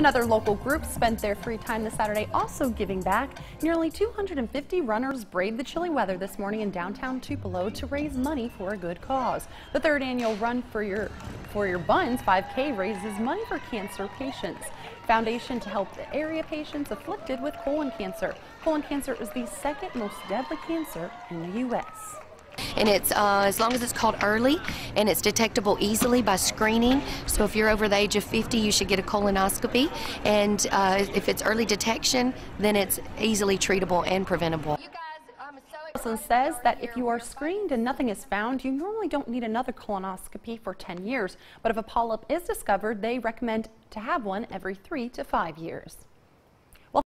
Another local group spent their free time this Saturday also giving back. Nearly 250 runners braved the chilly weather this morning in downtown Tupelo to raise money for a good cause. The third annual Run for Your for Your Buns 5K raises money for cancer patients. Foundation to help the area patients afflicted with colon cancer. Colon cancer is the second most deadly cancer in the U.S and it's uh, as long as it's caught early and it's detectable easily by screening. So if you're over the age of 50, you should get a colonoscopy, and uh, if it's early detection, then it's easily treatable and preventable. Wilson says that if you are screened and nothing is found, you normally don't need another colonoscopy for 10 years. But if a polyp is discovered, they recommend to have one every three to five years.